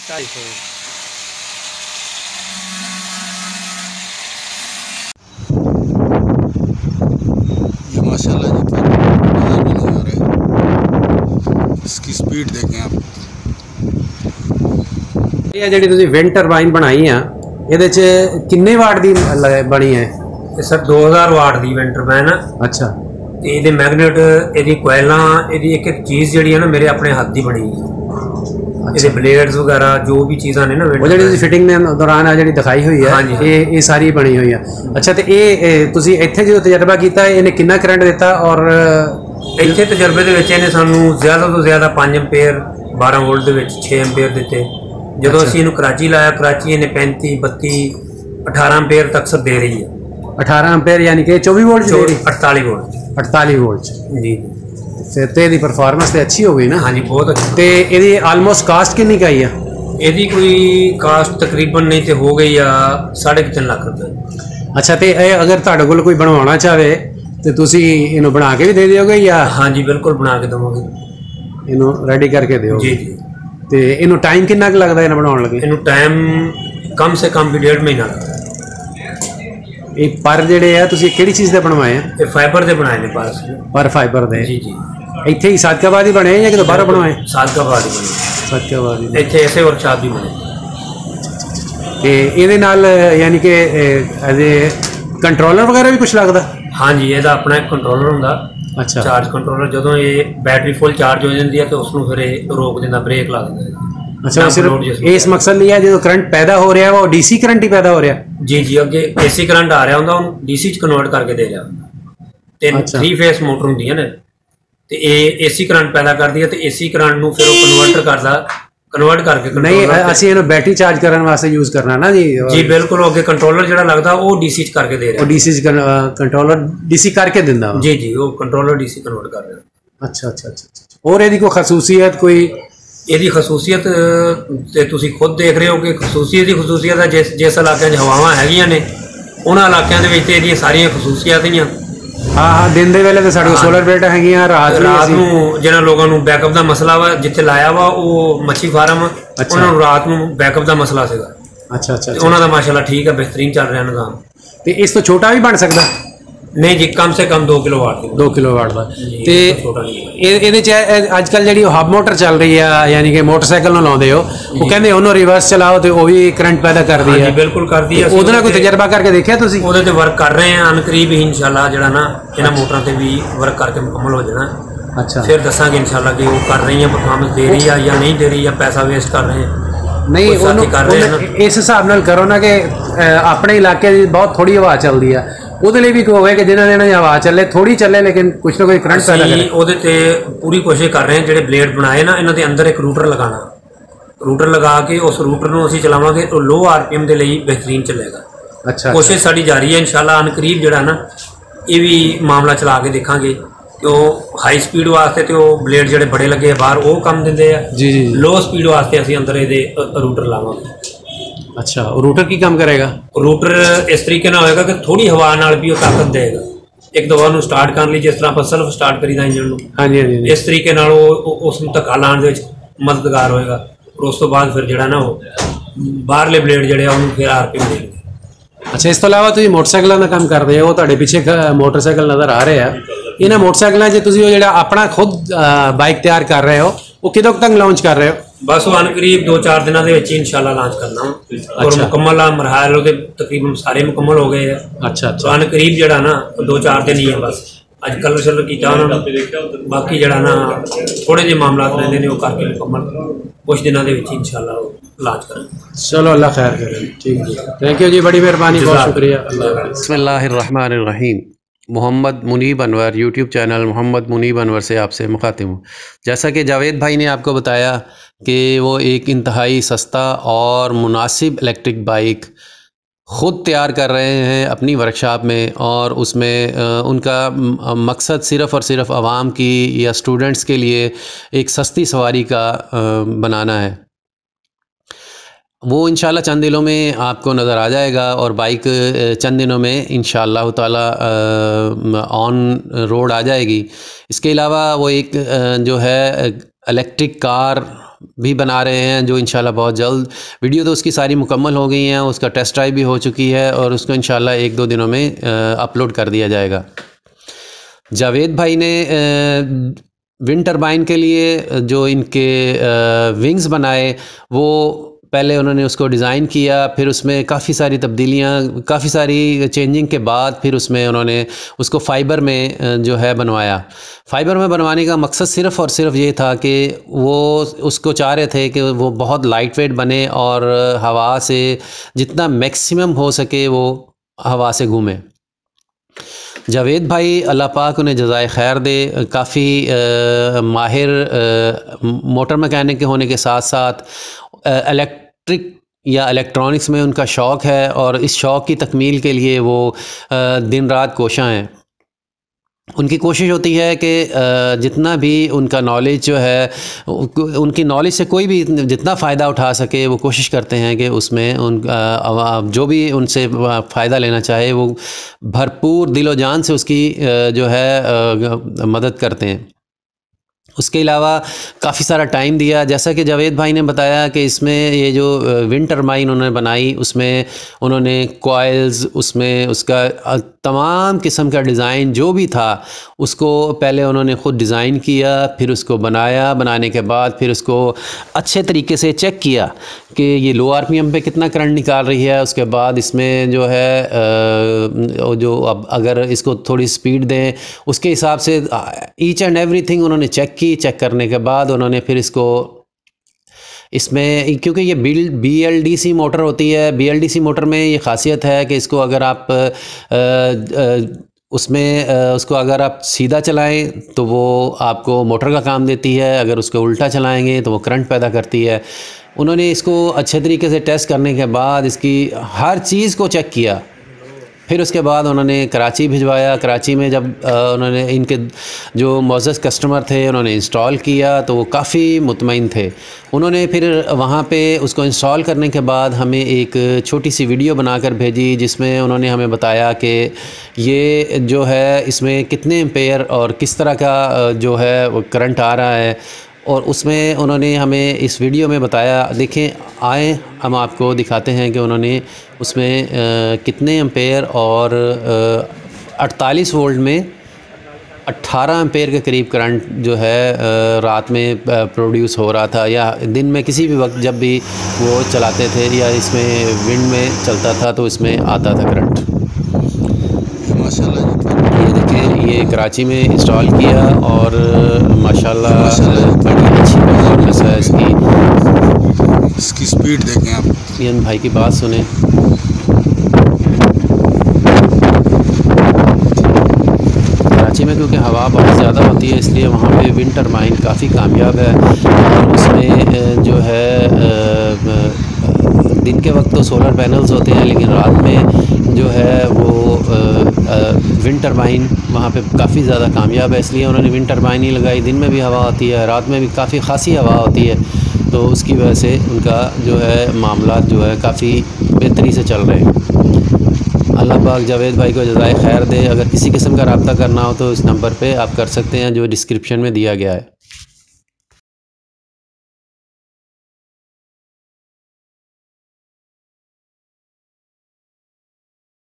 ढाई सौ ये माशाल्लाह जी फिर नज़र भी नहीं आ रहा है इसकी स्पीड देखें आप ਇਹ ਆ ਜਿਹੜੀ ਤੁਸੀਂ ਵਿੰਡ ਟਰਬਾਈਨ ਬਣਾਈ ਆ ਇਹਦੇ ਚ ਕਿੰਨੇ ਵਾਟ ਦੀ ਲ- ਬਣੀ ਹੈ ਇਹ ਸਰ 2000 ਵਾਟ ਦੀ ਵਿੰਡ ਟਰਬਾਈਨ ਆ ਅੱਛਾ ਤੇ ਇਹਦੇ ਮੈਗਨੇਟ ਇਹਦੀ ਕੋਇਲਾਂ ਇਹਦੀ ਇੱਕ ਇੱਕ ਚੀਜ਼ ਜਿਹੜੀ ਹੈ ਨਾ ਮੇਰੇ ਆਪਣੇ ਹੱਥ ਦੀ ਬਣੀ ਹੈ ਇਹਦੇ ਬਲੇਡਸ ਵਗੈਰਾ ਜੋ ਵੀ ਚੀਜ਼ਾਂ ਨੇ ਨਾ ਉਹ ਜਿਹੜੀ ਤੁਸੀਂ ਫਿਟਿੰਗ ਦੇ ਦੌਰਾਨ ਆ ਜਿਹੜੀ ਦਿਖਾਈ ਹੋਈ ਹੈ। ਇਹ ਇਹ ਸਾਰੀ ਬਣੀ ਹੋਈ ਆ। ਅੱਛਾ ਤੇ ਇਹ ਇਹ ਤੁਸੀਂ ਇੱਥੇ ਜਦੋਂ ਤਜਰਬਾ ਕੀਤਾ ਇਹਨੇ ਕਿੰਨਾ ਕਰੰਟ ਦਿੱਤਾ ਔਰ ਇੱਥੇ ਤਜਰਬੇ ਦੇ ਵਿੱਚ ਇਹਨੇ ਸਾਨੂੰ ਜ਼ਿਆਦਾ ਤੋਂ ਜ਼ਿਆਦਾ 5 ਐਂਪੀਅਰ 12 ਵੋਲਟ ਦੇ ਵਿੱਚ 6 ਐਂਪੀਅਰ ਦਿੱਤੇ। ਜਦੋਂ ਅਸੀਂ ਇਹਨੂੰ ਕਰਾਚੀ ਲਾਇਆ ਕਰਾਚੀ ਇਹਨੇ 35 32 18 ਐਂਪੀਅਰ ਤੱਕ ਸਰ ਦੇ ਰਹੀ ਹੈ। 18 ਐਂਪੀਅਰ ਯਾਨੀ ਕਿ 24 ਵੋਲਟ ਦੇ ਰਹੀ 48 ਵੋਲਟ 48 ਵੋਲਟ ਜੀ। ਫਿਰ ਤੇ ਇਹਦੀ ਪਰਫਾਰਮੈਂਸ ਤੇ ਅੱਛੀ ਹੋ ਗਈ ਨਾ? ਹਾਂਜੀ ਬਹੁਤ ਅੱਛਾ। ਤੇ ਇਹਦੀ ਆਲਮੋਸਟ ਕਾਸਟ ਕਿੰਨੀ ਕਾਈ ਆ? ਇਹਦੀ ਕੋਈ ਕਾਸਟ ਤਕਰੀਬਨ ਨਹੀਂ ਤੇ ਹੋ ਗਈ ਆ 3.5 ਲੱਖ ਰੁਪਏ। ਅੱਛਾ ਤੇ ਇਹ ਅਗਰ ਤੁਹਾਡੇ ਕੋਲ ਕੋਈ ਬਣਵਾਉਣਾ ਚਾਹਵੇ ਤੇ ਤੁਸੀਂ ਇਹਨੂੰ ਬਣਾ ਕੇ ਵੀ ਦੇ ਦਿਓਗੇ ਜਾਂ ਹਾਂਜੀ ਬਿਲਕੁਲ ਬਣਾ ਕੇ ਦਵਾਂਗੇ। ਇਹਨੂੰ ਰੈਡੀ ਕਰਕੇ ਦਿਓਗੇ? ਜੀ ਜੀ। ਤੇ ਇਹਨੂੰ ਟਾਈਮ ਕਿੰਨਾ ਕੁ ਲੱਗਦਾ ਇਹਨਾਂ ਬਣਾਉਣ ਲੱਗੇ? ਇਹਨੂੰ ਟਾਈਮ ਕਮ ਸੇ ਕਮ ਵੀ ਡੇਢ ਮਹੀਨਾ ਲੱਗਦਾ। ਇਹ ਪਰ ਜਿਹੜੇ ਆ ਤੁਸੀਂ ਕਿਹੜੀ ਚੀਜ਼ ਦੇ ਬਣਵਾਏ ਆ? ਇਹ ਫਾਈਬਰ ਦੇ ਬਣਾਏ ਨੇ ਪਾਰਸ ਪਰ ਫਾਈਬਰ ਦੇ। ਜੀ ਜੀ। ਇੱਥੇ ਹੀ ਸਾਦਕਾਬਾਦ ਹੀ ਬਣੇ ਜਾਂ ਕਿਤੇ ਬਾਹਰੋਂ ਬਣਵਾਏ ਸਾਦਕਾਬਾਦ ਹੀ ਬਣੇ। ਸਾਦਕਾਬਾਦ ਹੀ ਇੱਥੇ ਐਸੇ ਵਰਕਸ਼ਾਪ ਵੀ ਬਣੇ। ਤੇ ਇਹਦੇ ਨਾਲ ਯਾਨੀ ਕਿ ਐਜ਼ੇ ਕੰਟਰੋਲਰ ਵਗੈਰਾ ਵੀ ਕੁਝ ਲੱਗਦਾ? ਹਾਂਜੀ ਇਹਦਾ ਆਪਣਾ ਇੱਕ ਕੰਟਰੋਲਰ ਹੁੰਦਾ। ਅੱਛਾ। ਚਾਰਜ ਕੰਟਰੋਲਰ ਜਦੋਂ ਇਹ ਬੈਟਰੀ ਫੁੱਲ ਚਾਰਜ ਹੋ ਜਾਂਦੀ ਹੈ ਤੇ ਉਸ ਨੂੰ ਫਿਰ ਇਹ ਰੋਕ ਦਿੰਦਾ ਬ੍ਰੇਕ ਲਾ ਦਿੰਦਾ। ਅੱਛਾ ਸਿਰਫ ਇਸ ਮਕਸਦ ਲਈ ਹੈ ਜਦੋਂ ਕਰੰਟ ਪੈਦਾ ਹੋ ਰਿਹਾ ਉਹ ਡੀਸੀ ਕਰੰਟ ਹੀ ਪੈਦਾ ਹੋ ਰਿਹਾ? ਜੀ ਜੀ ਅੱਗੇ ਏਸੀ ਕਰੰਟ ਆ ਰਿਹਾ ਹੁੰਦਾ ਉਹਨੂੰ ਡੀਸੀ ਚ ਕਨਵਰਟ ਕਰਕੇ ਦੇ ਰਿਹਾ। ਤਿੰਨ ਅੱਛਾ। 3 ਫੇਸ ਮੋਟਰ ਹੁੰਦੀਆਂ ਨੇ। ਤੇ ਇਹ ਏਸੀ ਕਰੰਟ ਪੈਦਾ ਕਰਦੀ ਹੈ ਤੇ ਏਸੀ ਕਰੰਟ ਨੂੰ ਫਿਰ ਉਹ ਕਨਵਰਟਰ ਕਰਦਾ ਕਨਵਰਟ ਕਰਕੇ ਨਹੀਂ ਅਸੀਂ ਇਹਨੂੰ ਬੈਟਰੀ ਚਾਰਜ ਕਰਨ ਵਾਸਤੇ ਯੂਜ਼ ਕਰਨਾ ਨਾ ਜੀ। ਜੀ ਬਿਲਕੁਲ ਉਹ ਅੱਗੇ ਕੰਟਰੋਲਰ ਜਿਹੜਾ ਲੱਗਦਾ ਉਹ ਡੀਸੀ ਚ ਕਰਕੇ ਦੇ ਉਹ ਰਿਹਾ ਡੀਸੀ ਕੰਟਰੋਲਰ ਡੀਸੀ ਕਰਕੇ ਦਿੰਦਾ ਜੀ ਜੀ ਉਹ ਕੰਟਰੋਲਰ ਡੀਸੀ ਕਨਵਰਟ ਕਰ ਰਿਹਾ। ਅੱਛਾ ਅੱਛਾ ਅੱਛਾ। ਹੋਰ ਇਹਦੀ ਕੋਈ ਖਸੂਸੀਅਤ ਕੋਈ ਇਹਦੀ ਖਸੂਸੀਅਤ ਤੇ ਤੁਸੀਂ ਖੁਦ ਦੇਖ ਰਹੇ ਹੋ ਕਿ ਖਸੂਸੀਅਤ ਦੀ ਖਸੂਸੀਅਤ ਹੈ ਜਿਸ ਜਿਸ ਇਲਾਕਿਆਂ 'ਚ ਹਵਾਵਾਂ ਹੈਗੀਆਂ ਨੇ ਉਹਨਾਂ ਇਲਾਕਿਆਂ ਦੇ ਵਿੱਚ ਇਹਦੀਆਂ ਸਾਰੀਆਂ ਖਸੂਸੀਅਤ ਹੀ ਹਾਂ ਦਿਨ ਦੇ ਵੇਲੇ ਤੇ ਸਾਡੇ ਕੋਲ ਸੋਲਰ ਪਲੇਟ ਹੈਗੀਆਂ ਰਾਤ ਨੂੰ ਰਾਤ ਨੂੰ ਜਿਹਨਾਂ ਲੋਕਾਂ ਨੂੰ ਬੈਕਅਪ ਦਾ ਮਸਲਾ ਵਾ ਜਿੱਥੇ ਲਾਇਆ ਵਾ ਉਹ ਮੱਛੀ ਫਾਰਮ ਉਹਨਾਂ ਨੂੰ ਰਾਤ ਨੂੰ ਬੈਕਅਪ ਦਾ ਮਸਲਾ ਸੀਗਾ। ਅੱਛਾ ਅੱਛਾ। ਉਹਨਾਂ ਦਾ ਮਾਸ਼ਾਅੱਲਾ ਠੀਕ ਹੈ ਬਿਹਤਰੀਨ ਚੱਲ ਰਿਹਾ ਨਿਜ਼ਾਮ। ਤੇ ਇਸ ਤੋਂ ਛੋਟਾ ਵੀ ਬਣ ਸਕਦਾ? ਨਹੀਂ ਜੀ ਕਮ ਸੇ ਕਮ 2 ਕਿਲੋਵਾਟ ਦੀ 2 ਕਿਲੋਵਾਟ ਦਾ। ਜੀ, ਤੇ ਇਹ ਇਹਦੇ ਚ ਅੱਜ ਕੱਲ ਜਿਹੜੀ ਹਬ ਮੋਟਰ ਚੱਲ ਰਹੀ ਆ ਯਾਨੀ ਕਿ ਮੋਟਰਸਾਈਕਲ ਨੂੰ ਲਾਉਂਦੇ ਹੋ ਉਹ ਕਹਿੰਦੇ ਉਹਨੂੰ ਰਿਵਰਸ ਚਲਾਓ ਤੇ ਉਹ ਵੀ ਕਰੰਟ ਪੈਦਾ ਕਰਦੀ ਹਾਂਜੀ ਹੈ ਬਿਲਕੁਲ ਕਰਦੀ ਅਸੀਂ ਉਹਦੇ ਨਾਲ ਕੋਈ ਤਜਰਬਾ ਕਰਕੇ ਦੇਖਿਆ ਤੁਸੀਂ? ਉਹਦੇ ਤੇ ਵਰਕ ਕਰ ਰਹੇ ਹਾਂ ਅਨਕਰੀਬ ਹੀ ਇਨਸ਼ਾਅੱਲਾ ਜਿਹੜਾ ਨਾ ਇਹਨਾਂ ਮੋਟਰਾਂ ਤੇ ਵੀ ਵਰਕ ਕਰਕੇ ਮੁਕੰਮਲ ਹੋ ਜਾਣਾ। ਅੱਛਾ। ਫਿਰ ਦੱਸਾਂਗੇ ਇਨਸ਼ਾਅੱਲਾ ਕਿ ਉਹ ਕਰ ਰਹੀ ਹੈ ਪਰਫਾਰਮੈਂਸ ਦੇ ਰਹੀ ਆ ਜਾਂ ਨਹੀਂ ਦੇ ਰਹੀ ਜਾਂ ਪੈਸਾ ਵੇਸਟ ਕਰ ਰਹੇ ਹੈ ਨਹੀਂ ਉਹਨੂੰ। ਇਸ ਹਿਸਾਬ ਨਾਲ ਕਰੋ ਨਾ ਕਿ ਆਪਣੇ ਇਲਾਕੇ ਦੀ ਬਹੁਤ ਥੋੜੀ ਹਵਾ ਚੱਲਦੀ ਆ। ਉਹਦੇ ਲਈ ਵੀ ਹੋਵੇ ਕਿ ਜਿਹਨਾਂ ਦੇ ਹਵਾ ਚੱਲੇ ਥੋੜੀ ਚੱਲੇ ਲੇਕਿਨ ਕੁਛ ਨਾ ਕੋਈ ਕਰੰਟ ਪੈਦਾ ਕਰੇ। ਉਹਦੇ ਤੇ ਪੂਰੀ ਕੋਸ਼ਿਸ਼ ਕਰ ਰਹੇ ਹਾਂ ਜਿਹੜੇ ਬਲੇਡ ਬਣਾਏ ਨਾ ਇਹਨਾਂ ਦੇ ਅੰਦਰ ਇੱਕ ਰੂਟਰ ਲਗਾਉਣਾ। ਰੂਟਰ ਲਗਾ ਕੇ ਉਸ ਰੂਟਰ ਨੂੰ ਅਸੀਂ ਚਲਾਵਾਂਗੇ ਉਹ ਲੋ ਆਰਪੀਐਮ ਦੇ ਲਈ ਬਿਹਤਰੀਨ ਚੱਲੇਗਾ। ਅੱਛਾ ਕੋਸ਼ਿਸ਼ ਸਾਡੀ ਜਾਰੀ ਹੈ ਇਨਸ਼ਾਅੱਲਾ ਅਨਕਰੀਬ ਜਿਹੜਾ ਨਾ ਇਹ ਵੀ ਮਾਮਲਾ ਚਲਾ ਕੇ ਦੇਖਾਂਗੇ ਕਿ ਉਹ ਹਾਈ ਸਪੀਡ ਵਾਸਤੇ ਤੇ ਉਹ ਬਲੇਡ ਜਿਹੜੇ ਬੜੇ ਲੱਗੇ ਬਾਹਰ ਉਹ ਕੰਮ ਦਿੰਦੇ ਆ। ਜੀ ਜੀ। ਲੋ ਸਪੀਡ ਵਾਸਤੇ ਅਸੀਂ ਅੰਦਰ ਇਹਦੇ ਰੂਟਰ ਲਾਵਾਂਗੇ। ਅੱਛਾ ਉਹ ਰੂਟਰ ਕੀ ਕੰਮ ਕਰੇਗਾ? ਰੂਟਰ ਇਸ ਤਰੀਕੇ ਨਾਲ ਹੋਏਗਾ ਕਿ ਥੋੜੀ ਹਵਾ ਨਾਲ ਵੀ ਉਹ ਤਾਕਤ ਦੇਗਾ। ਇੱਕ ਦਵਾ ਨੂੰ ਸਟਾਰਟ ਕਰਨ ਲਈ ਜਿਸ ਤਰ੍ਹਾਂ ਆਪਾਂ ਸੈਲਫ ਸਟਾਰਟ ਕਰੀਦਾ ਇੰਜਨ ਨੂੰ। ਹਾਂਜੀ ਹਾਂਜੀ। ਇਸ ਤਰੀਕੇ ਨਾਲ ਉਹ ਉਹ- ਉਸ ਨੂੰ ਧੱਕਾ ਲਾਉਣ ਦੇ ਵਿੱਚ ਮਦਦਗਾਰ ਹੋਏਗਾ। ਔਰ ਉਸ ਤੋਂ ਬਾਅਦ ਫਿਰ ਜਿਹੜਾ ਨਾ ਉਹ ਬਾਹਰਲੇ ਬਲੇਡ ਜਿਹੜੇ ਆ ਉਹਨੂੰ ਫਿਰ ਆਰਪੀਐਮ ਦੇਣਗੇ। ਅੱਛਾ ਇਸ ਤੋਂ ਇਲਾਵਾ ਤੁਸੀਂ ਮੋਟਰਸਾਈਕਲਾਂ ਦਾ ਕੰਮ ਕਰਦੇ ਹੋ ਤੁਹਾਡੇ ਪਿੱਛੇ ਮੋਟਰਸਾਈਕਲ ਨਜ਼ਰ ਆ ਰਹੇ। ਆ ਇਹਨਾਂ ਮੋਟਰਸਾਈਕਲਾਂ 'ਚ ਤੁਸੀਂ ਉਹ ਜਿਹੜਾ ਆਪਣਾ ਖੁਦ ਬਾਈਕ ਤਿਆਰ ਕਰ ਰਹੇ ਹੋ ਉਹ ਕਿਦੋਂ ਤੱਕ ਲਾਂਚ ਕਰ ਰਹੇ ਹੋ? ਬਸ ਉਹ ਅਨਕਰੀਬ 2-4 ਦਿਨਾਂ ਦੇ ਵਿੱਚ ਹੀ ਇਨਸ਼ਾਅੱਲਾ ਲਾਂਚ ਕਰਨਾ ਵਾ। ਔਰ ਅੱਛਾ। ਮੁਕੰਮਲ ਆ ਮਰਹਾਲ ਉਹਦੇ ਤਕਰੀਬਨ ਸਾਰੇ ਮੁਕੰਮਲ ਹੋ ਗਏ ਆ ਅੱਛਾ ਸੋ ਅੱਛਾ ਅਨਕਰੀਬ ਜਿਹੜਾ ਨਾ 2-4 ਦਿਨ ਹੀ ਆ ਬਸ ਅੱਜ ਕਲਰ ਸ਼ਲਰ ਕੀਤਾ ਉਹਨਾਂ ਨੂੰ ਬਾਕੀ ਜਿਹੜਾ ਨਾ ਥੋੜੇ ਜਿਹੇ ਮਾਮਲਾਤ ਰਹਿੰਦੇ ਨੇ ਉਹ ਕਰਕੇ ਮੁਕੰਮਲ ਕੁਝ ਦਿਨਾਂ ਦੇ ਵਿੱਚ ਇਨਸ਼ਾਅੱਲਾ ਉਹ ਲਾਂਚ ਕਰਾਂਗੇ चलो अल्लाह खैर करे ठीक है थैंक यू जी बड़ी मेहरबानी बहुत जज़ाक शुक्रिया अल्लाह बसमीम मोहम्मद मुनीब अनवर यूट्यूब चैनल मोहम्मद मुनीब अनवर से आपसे मुखातिब हूँ। जैसा कि जावेद भाई ने आपको बताया कि वो एक इंतहाई सस्ता और मुनासिब इलेक्ट्रिक बाइक ख़ुद तैयार कर रहे हैं अपनी वर्कशॉप में और उसमें उनका मकसद सिर्फ़ और सिर्फ़ आवाम की या स्टूडेंट्स के लिए एक सस्ती सवारी का बनाना है। वो इन चंद दिनों में आपको नज़र आ जाएगा और बाइक चंद दिनों में इन ताला ऑन रोड आ जाएगी। इसके अलावा वो एक जो है इलेक्ट्रिक कार भी बना रहे हैं, जो इंशाल्लाह बहुत जल्द, वीडियो तो उसकी सारी मुकम्मल हो गई हैं, उसका टेस्ट ड्राइव भी हो चुकी है और उसको इंशाल्लाह एक दो दिनों में अपलोड कर दिया जाएगा। जावेद भाई ने विंड टरबाइन के लिए जो इनके विंग्स बनाए, वो पहले उन्होंने उसको डिज़ाइन किया, फिर उसमें काफ़ी सारी तब्दीलियाँ, काफ़ी सारी चेंजिंग के बाद फिर उसमें उन्होंने उसको फ़ाइबर में जो है बनवाया। फ़ाइबर में बनवाने का मकसद सिर्फ़ और सिर्फ़ ये था कि वो उसको चाह रहे थे कि वो बहुत लाइट वेट बने और हवा से जितना मैक्सिमम हो सके वो हवा से घूमे। जावेद भाई, अल्लाह पाक उन्हें जजाय खैर दे। काफ़ी माहिर मोटर मैकेनिक के होने के साथ साथ इलेक्ट्रिक या इलेक्ट्रॉनिक्स में उनका शौक़ है और इस शौक़ की तकमील के लिए वो दिन रात कोशा हैं। उनकी कोशिश होती है कि जितना भी उनका नॉलेज जो है उनकी नॉलेज से कोई भी जितना फ़ायदा उठा सके, वो कोशिश करते हैं कि उसमें उन जो भी उनसे फ़ायदा लेना चाहे, वो भरपूर दिलो जान से उसकी जो है मदद करते हैं। उसके अलावा काफ़ी सारा टाइम दिया। जैसा कि जावेद भाई ने बताया कि इसमें ये जो विंड टरबाइन उन्होंने बनाई, उसमें उन्होंने कोयल्स उसमें उसका तमाम किस्म का डिज़ाइन जो भी था, उसको पहले उन्होंने ख़ुद डिज़ाइन किया, फिर उसको बनाया। बनाने के बाद फिर उसको अच्छे तरीके से चेक किया कि ये लो आर पी एम पे कितना करंट निकाल रही है। उसके बाद इसमें जो है जो अब अगर इसको थोड़ी स्पीड दें, उसके हिसाब से ईच एंड एवरी थिंग उन्होंने चेक की चेक करने के बाद उन्होंने फिर इसको इसमें क्योंकि ये B B L D C motor होती है। B L D C motor में ये खासियत है कि इसको अगर आप आ, आ, उसमें उसको अगर आप सीधा चलाएँ तो वो आपको मोटर का काम देती है। अगर उसको उल्टा चलाएँगे तो वो करंट पैदा करती है। उन्होंने इसको अच्छे तरीके से टेस्ट करने के बाद इसकी हर चीज़ को चेक किया। फिर उसके बाद उन्होंने कराची भिजवाया। कराची में जब उन्होंने इनके जो मोज़ कस्टमर थे, उन्होंने इंस्टॉल किया तो वो काफ़ी मुतमिन थे। उन्होंने फिर वहाँ पे उसको इंस्टॉल करने के बाद हमें एक छोटी सी वीडियो बनाकर भेजी, जिसमें उन्होंने हमें बताया कि ये जो है, इसमें कितने एम्पेयर और किस तरह का जो है करंट आ रहा है। और उसमें उन्होंने हमें इस वीडियो में बताया देखें आए हम आपको दिखाते हैं कि उन्होंने उसमें आ, कितने एम्पेयर और अड़तालीस वोल्ट में 18 एम्पेयर के करीब करंट जो है आ, रात में प्रोड्यूस हो रहा था या दिन में किसी भी वक्त जब भी वो चलाते थे या इसमें विंड में चलता था तो इसमें आता था करंट माशाल्लाह ये देखिए ये कराची में इंस्टॉल किया और माशाल्लाह बड़ी अच्छी परफॉर्मेंस है इसकी। इसकी स्पीड देखें आप। ये भाई की बात सुने। कराची में क्योंकि हवा बहुत ज़्यादा होती है इसलिए वहाँ पे विंड टरबाइन काफ़ी कामयाब है। और उसमें जो है दिन के वक्त तो सोलर पैनल्स होते हैं लेकिन रात में जो है वो विंड टरबाइन वहाँ पे काफ़ी ज़्यादा कामयाब है, इसलिए उन्होंने विंड टरबाइन ही लगाई। दिन में भी हवा होती है, रात में भी काफ़ी खासी हवा होती है तो उसकी वजह से उनका जो है मामला जो है काफ़ी बेहतरी से चल रहे हैं। अल्लाह पाक जावेद भाई को जजाय खैर दे। अगर किसी किस्म का रबता करना हो तो इस नंबर पर आप कर सकते हैं, जो डिस्क्रिप्शन में दिया गया है।